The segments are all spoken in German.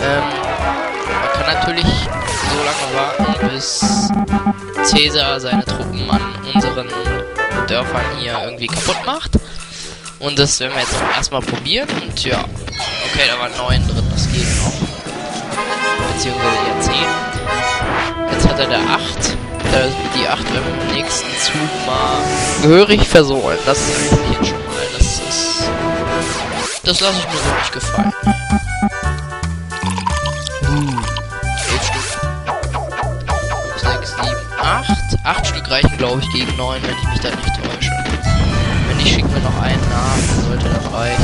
Ähm, man kann natürlich so lange warten, bis Caesar seine Truppen an unseren Dörfern hier irgendwie kaputt macht. Und das werden wir jetzt erstmal probieren. Und ja, okay, da waren neun drin, das geht noch. Beziehungsweise eher zehn. Jetzt hat er da acht. Ist die acht im nächsten Zug mal gehörig versohlen. Das ist jetzt schon mal. Das ist. Das lasse ich mir so nicht gefallen. Acht. Acht Stück reichen, glaube ich, gegen neun, wenn ich mich da nicht täusche. Wenn nicht, schicken wir noch einen nach, sollte das reichen.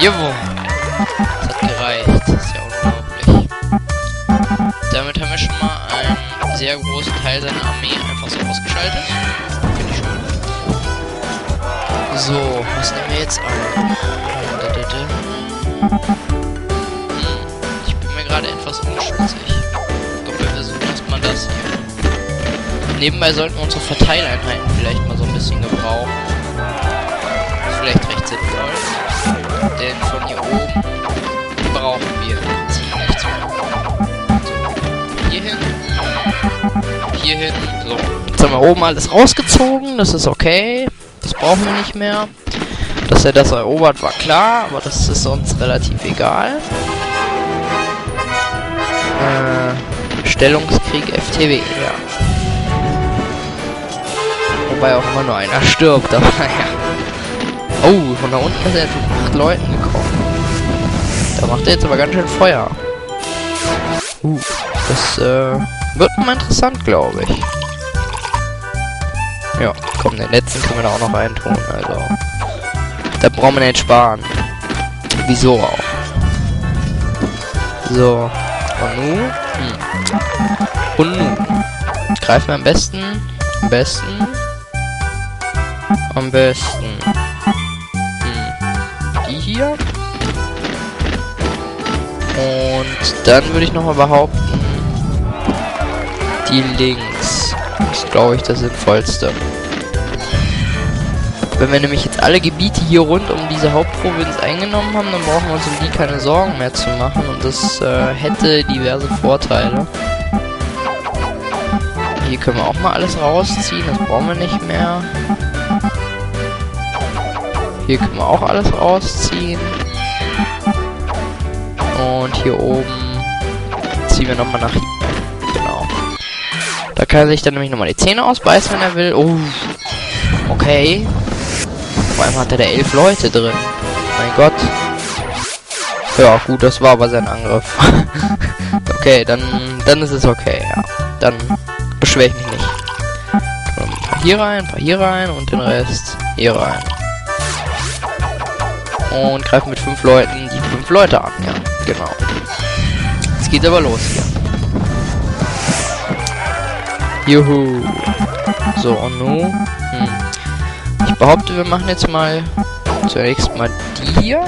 Jawohl. Das hat gereicht. Das ist ja unglaublich. Damit haben wir schon mal einen sehr großen Teil seiner Armee einfach so ausgeschaltet. Finde ich schön. So, was nehmen wir jetzt an? Hm, ich bin mir gerade etwas unschlüssig. Nebenbei sollten wir unsere Verteileinheiten vielleicht mal so ein bisschen gebrauchen. Ist vielleicht recht sinnvoll. Denn von hier oben brauchen wir nichts mehr. So, hier hin. Hier hin. So. Jetzt haben wir oben alles rausgezogen. Das ist okay. Das brauchen wir nicht mehr. Dass er das erobert, war klar, aber das ist uns relativ egal. Äh, Stellungskrieg FTW, ja. Wobei auch immer nur einer stirbt, aber ja. Oh, von da unten ist er jetzt mit acht Leuten gekommen. Da macht er jetzt aber ganz schön Feuer. Uh, das äh, wird mal interessant, glaube ich. Ja, komm, den letzten können wir da auch noch reintun, also. Da brauchen wir nicht sparen. Wieso auch? So. Und nun? Hm. Und nun? Greifen wir am besten. Am besten. Am besten. Hm. Die hier. Und dann würde ich nochmal behaupten. Die links. Ist, glaube ich, das sinnvollste. Wenn wir nämlich jetzt alle Gebiete hier rund um diese Hauptprovinz eingenommen haben, dann brauchen wir uns um die keine Sorgen mehr zu machen. Und das äh, hätte diverse Vorteile. Hier können wir auch mal alles rausziehen, das brauchen wir nicht mehr. Hier können wir auch alles rausziehen. Und hier oben ziehen wir nochmal nach hier. Genau. Da kann er sich dann nämlich nochmal die Zähne ausbeißen, wenn er will. Oh. Okay. Vor allem hat er da elf Leute drin. Mein Gott. Ja, gut, das war aber sein Angriff. okay, dann, dann ist es okay, ja. Dann beschwere ich mich nicht. Ein paar hier rein, ein paar hier rein und den Rest hier rein. Und greifen mit fünf Leuten die fünf Leute an, ja, genau. Jetzt geht's aber los hier. Juhu. So, und nun? Hm. Ich behaupte, wir machen jetzt mal zunächst mal die hier.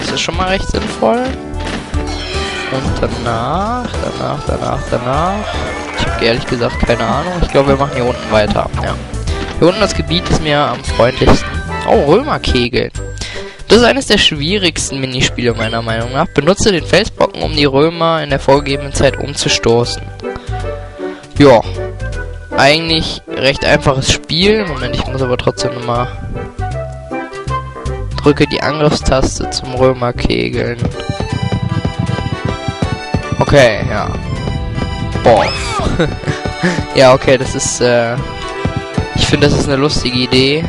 Das ist schon mal recht sinnvoll. Und danach, danach, danach, danach. Ich habe ehrlich gesagt keine Ahnung. Ich glaube, wir machen hier unten weiter. Ja. Hier unten das Gebiet ist mir am freundlichsten. Oh, Römerkegeln. Das ist eines der schwierigsten Minispiele meiner Meinung nach. Benutze den Felsbrocken, um die Römer in der vorgegebenen Zeit umzustoßen. Ja, eigentlich recht einfaches Spiel. Moment, ich muss aber trotzdem nochmal... Drücke die Angriffstaste zum Römerkegeln. Okay, ja. Boah. ja, okay, das ist, äh... Ich finde, das ist eine lustige Idee.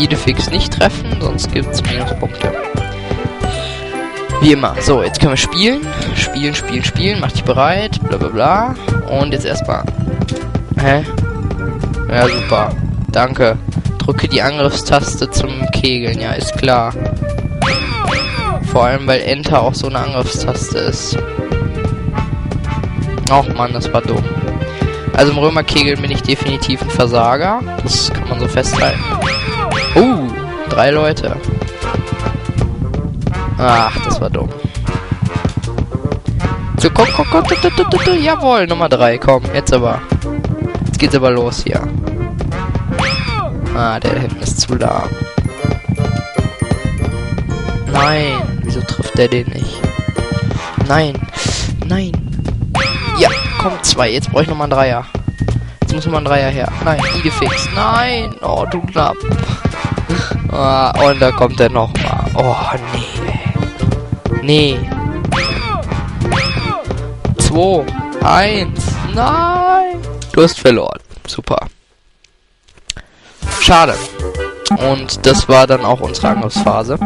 Idefix nicht treffen, sonst gibt's Minuspunkte. Wie immer. So, jetzt können wir spielen. Spielen, spielen, spielen. Mach dich bereit. Bla bla bla. Und jetzt erstmal. Hä? Ja, super. Danke. Drücke die Angriffstaste zum Kegeln. Ja, ist klar. Vor allem, weil Enter auch so eine Angriffstaste ist. Och man, das war dumm. Also im Römerkegeln bin ich definitiv ein Versager. Das kann man so festhalten. Uh, drei Leute. Ach, das war dumm. So, komm, komm, komm, du, du, du, du, jawohl, Nummer 3, komm, jetzt aber. Jetzt geht's aber los hier. Ah, der hinten ist zu lahm. Nein, wieso trifft der den nicht? Nein, nein. Ja, komm, zwei. Jetzt brauche ich nochmal einen Dreier. Jetzt muss nochmal ein Dreier her. Nein, Idefix. Nein. Oh, du knapp. Ah, und da kommt er nochmal. Oh, nee. Nee. Zwei. Eins. Nein. Du hast verloren. Super. Schade. Und das war dann auch unsere Angriffsphase.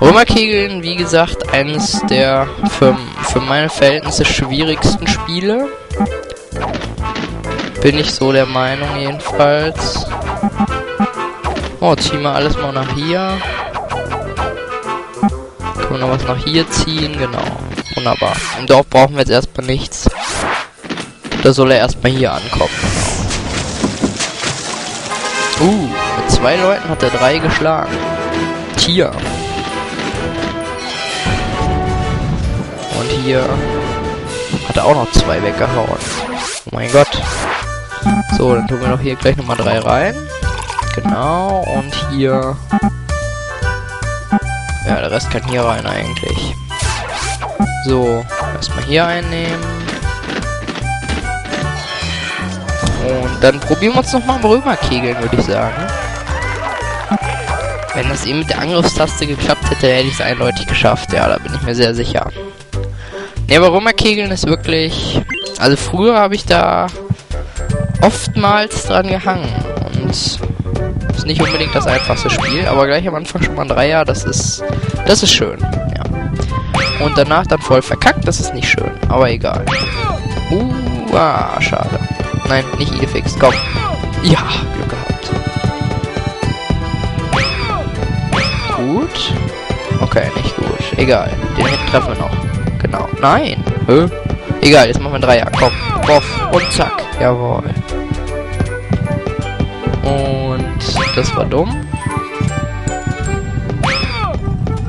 Römerkegeln, wie gesagt, eines der für, für meine Verhältnisse schwierigsten Spiele. Bin ich so der Meinung jedenfalls. Oh, ziehen wir alles mal nach hier. Können wir noch was nach hier ziehen? Genau. Wunderbar. Im Dorf brauchen wir jetzt erstmal nichts. Da soll er erstmal hier ankommen. Uh, mit zwei Leuten hat er drei geschlagen. Tier. Und hier hat er auch noch zwei weggehauen. Oh mein Gott. So, dann tun wir noch hier gleich nochmal drei rein. Genau, und hier... Ja, der Rest kann hier rein eigentlich. So, erstmal hier einnehmen. Und dann probieren wir uns nochmal im Römerkegeln, würde ich sagen. Wenn das eben mit der Angriffstaste geklappt hätte, hätte ich es eindeutig geschafft. Ja, da bin ich mir sehr sicher. Ne, aber Römerkegeln ist wirklich... Also früher habe ich da oftmals dran gehangen. Und ist nicht unbedingt das einfachste Spiel, aber gleich am Anfang schon mal ein Dreier, das ist... Das ist schön, ja. Und danach dann voll verkackt, das ist nicht schön, aber egal. Uh, ah, schade. Nein, nicht Idefix, komm. Ja, Glück gehabt. Gut. Okay, nicht gut. Egal, den treffen wir noch. Genau. Nein. Hä? Egal, jetzt machen wir einen Dreier. Komm. Boff. Und zack. Jawohl. Das war dumm.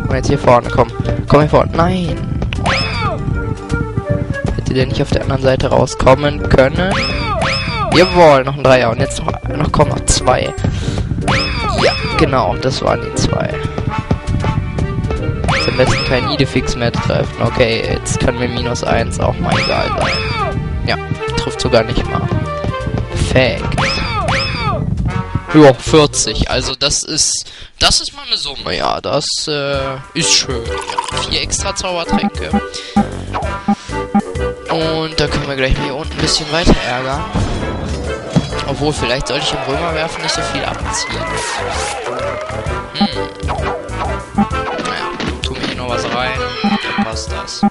Und jetzt hier vorne, komm. Komm hier vorne. Nein. Hätte der nicht auf der anderen Seite rauskommen können? Jawohl, noch ein Dreier. Und jetzt noch, noch kommen noch zwei. Ja, genau, das waren die zwei. Jetzt am besten kein Idefix mehr treffen. Okay, jetzt kann mir minus 1 auch mal egal sein. Ja, trifft sogar nicht mal. Perfekt. Ja, 40. Also das ist. Das ist mal eine Summe, ja. Das äh, ist schön. Ja, vier extra Zaubertränke. Und da können wir gleich mal hier unten ein bisschen weiter ärgern. Obwohl, vielleicht sollte ich im Römer werfen nicht so viel abziehen. Hm. Naja, tu mir hier noch was rein, dann passt das.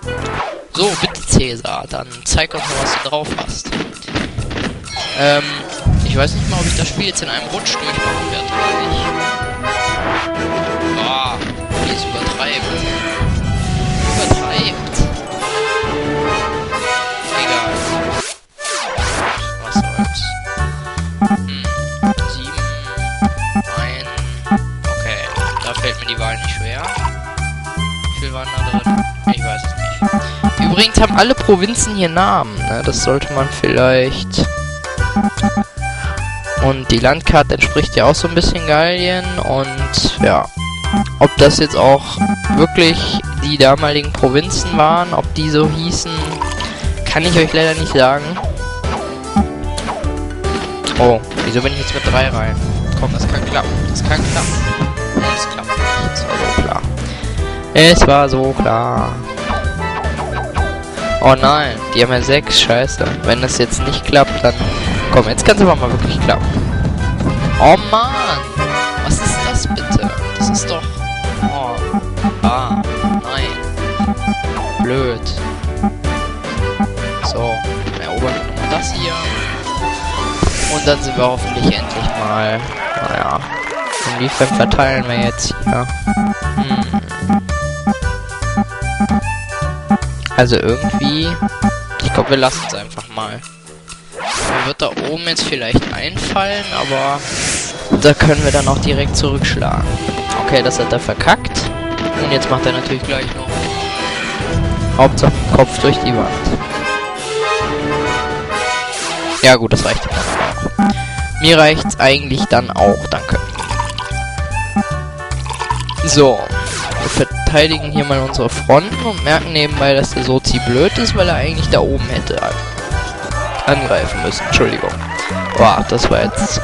So, bitte Cäsar, dann zeig uns mal, was du drauf hast. Ähm, weiß nicht mal, ob ich das Spiel jetzt in einem Rutsch durchmachen werde oder nicht. Boah, wie es übertreibt. Übertreibt. Egal. Was soll's. Hm, sieben. Ein. Okay, da fällt mir die Wahl nicht schwer. Wie viel waren da drin? Ich weiß es nicht. Übrigens haben alle Provinzen hier Namen. Ne? Das sollte man vielleicht... Und die Landkarte entspricht ja auch so ein bisschen Gallien. Und ja, ob das jetzt auch wirklich die damaligen Provinzen waren, ob die so hießen, kann ich euch leider nicht sagen. Oh, wieso bin ich jetzt mit drei rein? Komm, das kann klappen. Das kann klappen. Das klappt nicht. Es war so klar. Es war so klar. Oh nein, die haben ja sechs. Scheiße. Wenn das jetzt nicht klappt, dann... Komm, jetzt kann es aber mal wirklich klappen. Oh Mann! Was ist das bitte? Das ist doch... Oh. Ah. Nein. Blöd. So. Erobern wir nochmal das hier. Und dann sind wir hoffentlich endlich mal... Naja. Inwiefern verteilen wir jetzt hier? Hm. Also irgendwie... Ich glaube, wir lassen es einfach mal. Wird da oben jetzt vielleicht einfallen, aber da können wir dann auch direkt zurückschlagen. Okay, das hat er verkackt. Und jetzt macht er natürlich gleich noch Hauptsache Kopf durch die Wand. Ja gut, das reicht. Mir reicht's eigentlich dann auch, danke. So, wir verteidigen hier mal unsere Fronten und merken nebenbei, dass der Sozi blöd ist, weil er eigentlich da oben hätte angreifen müssen. Entschuldigung. Boah, das war jetzt...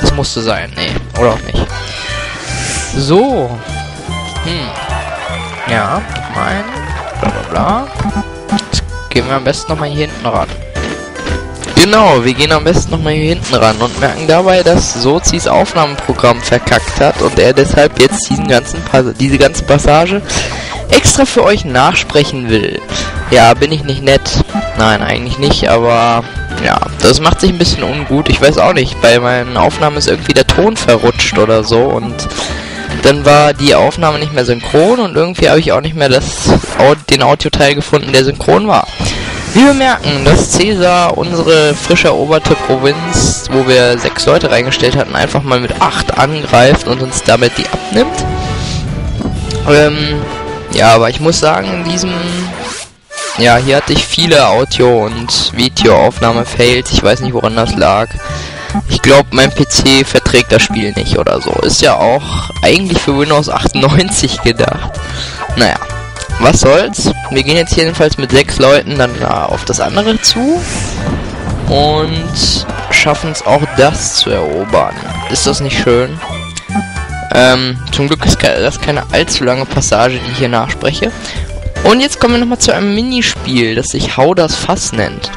Das musste sein. Nee, oder auch nicht. So. Hm. Ja, mein. Bla bla bla. Jetzt gehen wir am besten nochmal hier hinten ran. Genau, wir gehen am besten nochmal hier hinten ran und merken dabei, dass Sozis Aufnahmeprogramm verkackt hat und er deshalb jetzt diesen ganzen diese ganze Passage extra für euch nachsprechen will. Ja, bin ich nicht nett? Nein, eigentlich nicht, aber ja, das macht sich ein bisschen ungut. Ich weiß auch nicht, bei meinen Aufnahmen ist irgendwie der Ton verrutscht oder so und dann war die Aufnahme nicht mehr synchron und irgendwie habe ich auch nicht mehr das, den Audioteil gefunden, der synchron war. Wir merken, dass Caesar unsere frisch eroberte Provinz, wo wir sechs Leute reingestellt hatten, einfach mal mit acht angreift und uns damit die abnimmt. Ähm, ja, aber ich muss sagen, in diesem... Ja, hier hatte ich viele Audio- und Videoaufnahme-Fails. Ich weiß nicht, woran das lag. Ich glaube, mein PC verträgt das Spiel nicht oder so. Ist ja auch eigentlich für Windows 98 gedacht. Naja, was soll's. Wir gehen jetzt jedenfalls mit sechs Leuten dann auf das andere zu. Und schaffen es auch das zu erobern. Ist das nicht schön? Ähm, zum Glück ist das keine allzu lange Passage, die ich hier nachspreche. Und jetzt kommen wir nochmal zu einem Minispiel, das sich Hau das Fass nennt.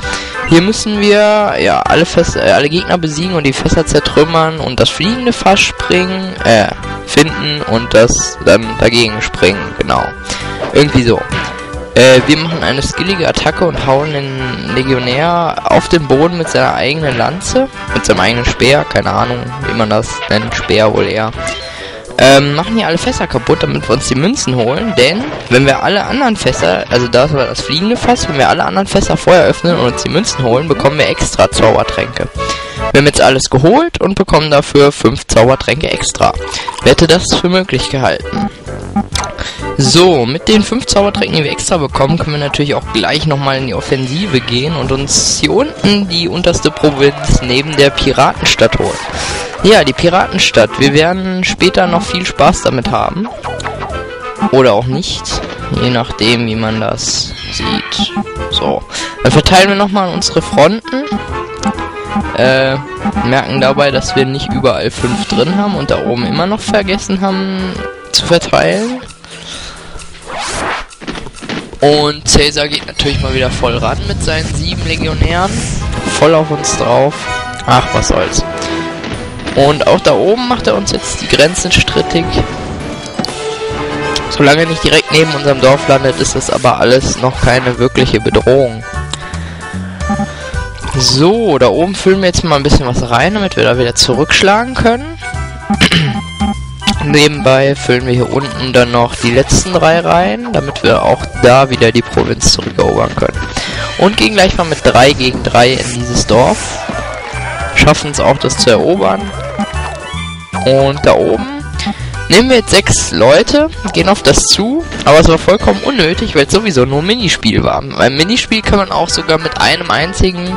Hier müssen wir ja alle, Fässer, äh, alle Gegner besiegen und die Fässer zertrümmern und das fliegende Fass springen, äh, finden und das dann dagegen springen, genau. Irgendwie so. Äh, wir machen eine skillige Attacke und hauen den Legionär auf den Boden mit seiner eigenen Lanze, mit seinem eigenen Speer, keine Ahnung, wie man das nennt, Speer wohl eher. Ähm, machen hier alle Fässer kaputt, damit wir uns die Münzen holen. Denn wenn wir alle anderen Fässer, also das war das fliegende Fass, wenn wir alle anderen Fässer vorher öffnen und uns die Münzen holen, bekommen wir extra Zaubertränke. Wir haben jetzt alles geholt und bekommen dafür fünf Zaubertränke extra. Wer hätte das für möglich gehalten? So, mit den fünf Zaubertränken, die wir extra bekommen, können wir natürlich auch gleich nochmal in die Offensive gehen und uns hier unten die unterste Provinz neben der Piratenstadt holen. Ja, die Piratenstadt. Wir werden später noch viel Spaß damit haben. Oder auch nicht. Je nachdem, wie man das sieht. So. Dann verteilen wir nochmal unsere Fronten. Äh, merken dabei, dass wir nicht überall fünf drin haben und da oben immer noch vergessen haben zu verteilen. Und Caesar geht natürlich mal wieder voll ran mit seinen sieben Legionären. Voll auf uns drauf. Ach, was soll's. Und auch da oben macht er uns jetzt die Grenzen strittig. Solange er nicht direkt neben unserem Dorf landet, ist das aber alles noch keine wirkliche Bedrohung. So, da oben füllen wir jetzt mal ein bisschen was rein, damit wir da wieder zurückschlagen können. Nebenbei füllen wir hier unten dann noch die letzten drei rein, damit wir auch da wieder die Provinz zurückerobern können. Und gehen gleich mal mit 3 gegen 3 in dieses Dorf schaffen es auch, das zu erobern. Und da oben nehmen wir jetzt sechs Leute, gehen auf das zu, aber es war vollkommen unnötig, weil es sowieso nur ein Minispiel war. Beim Minispiel kann man auch sogar mit einem einzigen,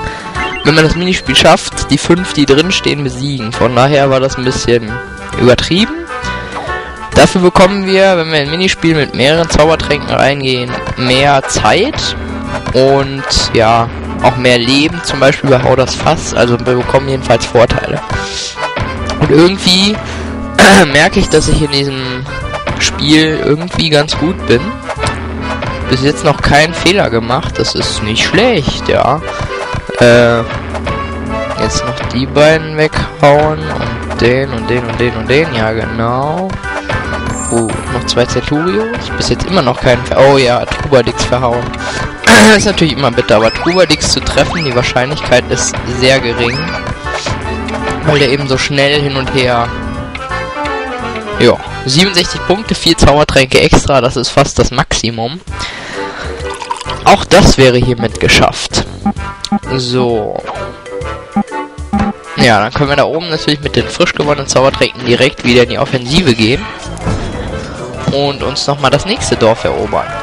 wenn man das Minispiel schafft, die fünf, die drin stehen, besiegen. Von daher war das ein bisschen übertrieben. Dafür bekommen wir, wenn wir ein Minispiel mit mehreren Zaubertränken reingehen, mehr Zeit und ja, auch mehr Leben, zum Beispiel bei Hau das Fass. Also wir bekommen jedenfalls Vorteile. Und irgendwie merke ich, dass ich in diesem Spiel irgendwie ganz gut bin. Bis jetzt noch keinen Fehler gemacht. Das ist nicht schlecht, ja. Äh, jetzt noch die beiden weghauen und den und den und den und den. Ja, genau. Oh, noch zwei Centurios. Bis jetzt immer noch keinen... Oh ja, Trubadix verhauen. ist natürlich immer bitter, aber Trubadix zu treffen, die Wahrscheinlichkeit ist sehr gering. Weil der eben so schnell hin und her... Ja, 67 Punkte, 4 Zaubertränke extra, das ist fast das Maximum. Auch das wäre hiermit geschafft. So. Ja, dann können wir da oben natürlich mit den frisch gewonnenen Zaubertränken direkt wieder in die Offensive gehen. Und uns nochmal das nächste Dorf erobern.